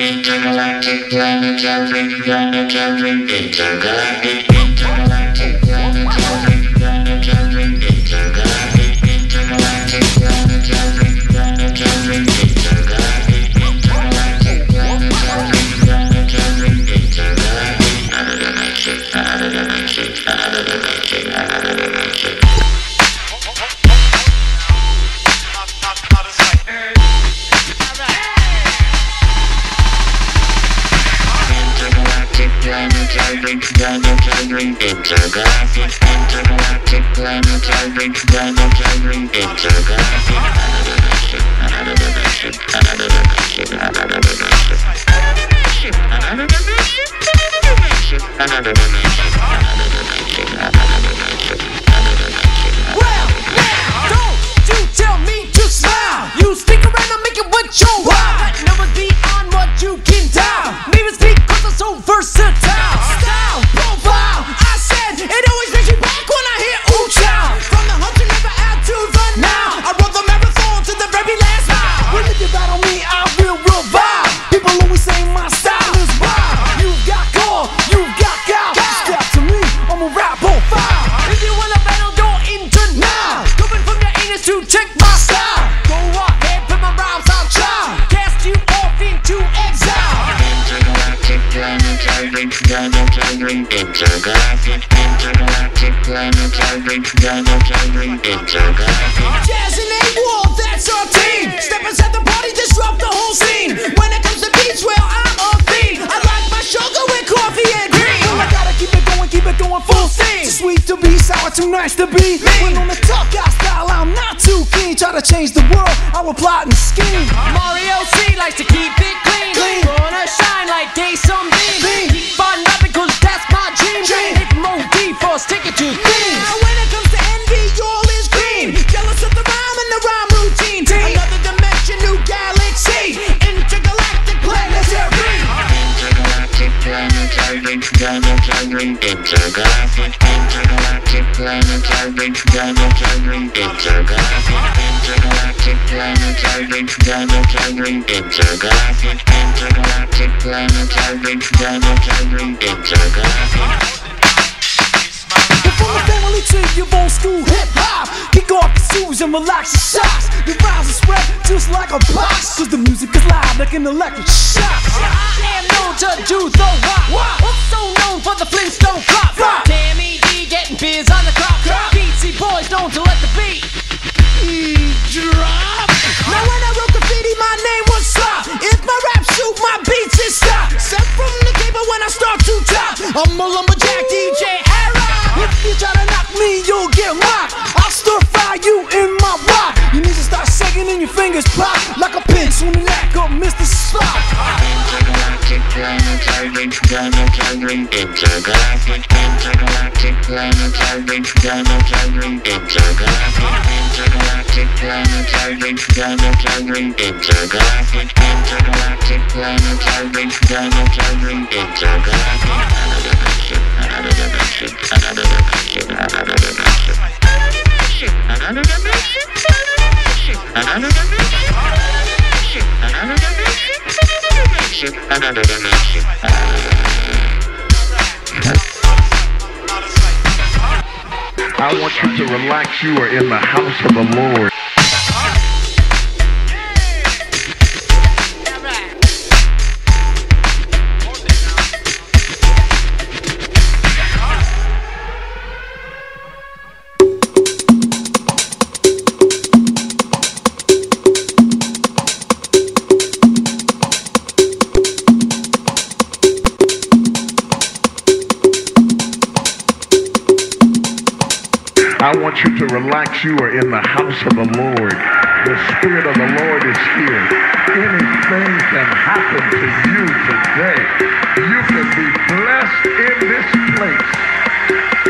Intergalactic planetary planetary intergalactic intergalactic. breaks down. nice to be. Me. When on the top guy style, I'm not too keen. Try to change the world, I will plot and scheme. Nick Dana Cameron in Jaga. From the family tree your old school hip hop, kick off the shoes and relax your socks. The rhymes are sweat just like a box, cause the music is live like an electric shock. Damn known to do the rock. rock. Also known for the Flintstone flop. Damn E getting beers on the clock. BC boys don't delay. I want you to relax. You are in the house of the Lord. want you to relax. You are in the house of the Lord. The Spirit of the Lord is here. Anything can happen to you today. You can be blessed in this place.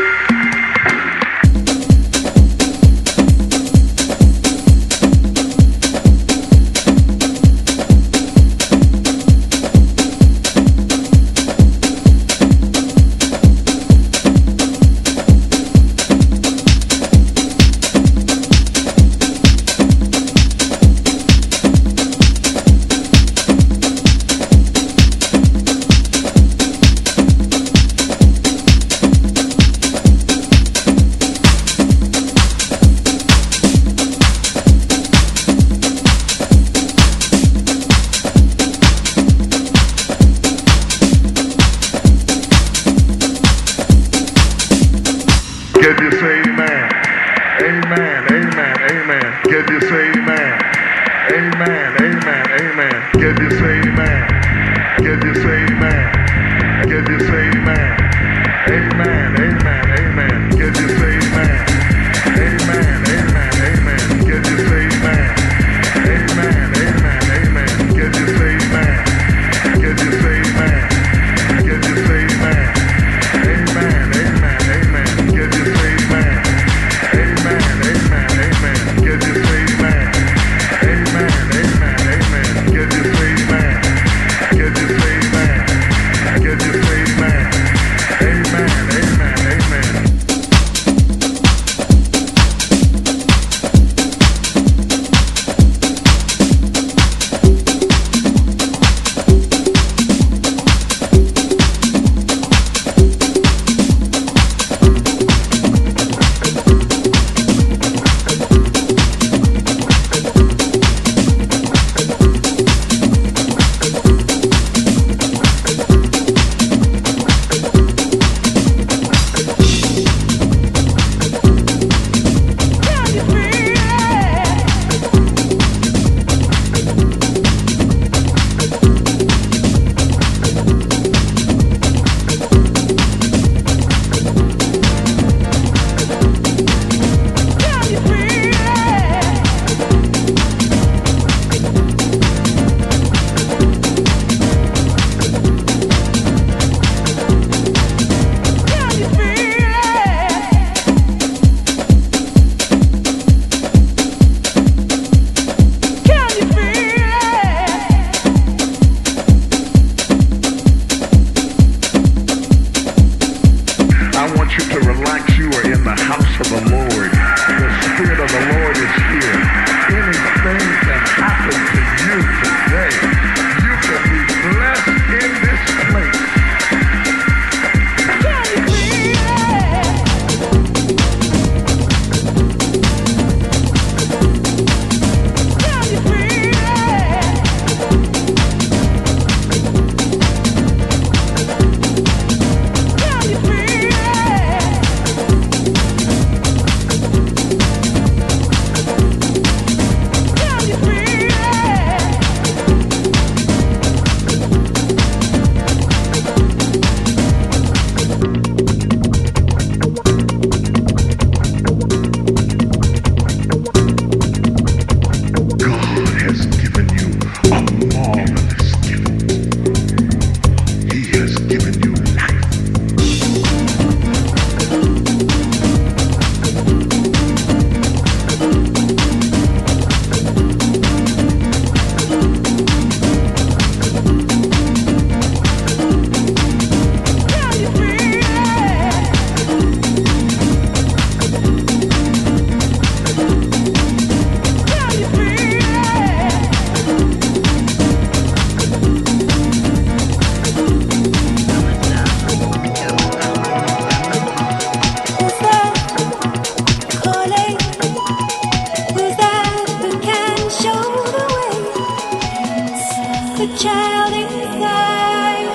Child inside.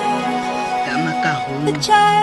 The child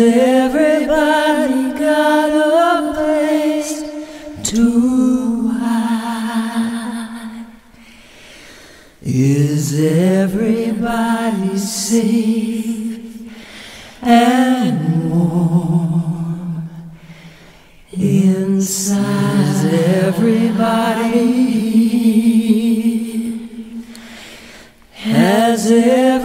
Everybody got a place to hide? Is everybody safe and warm inside? Is everybody? Has everybody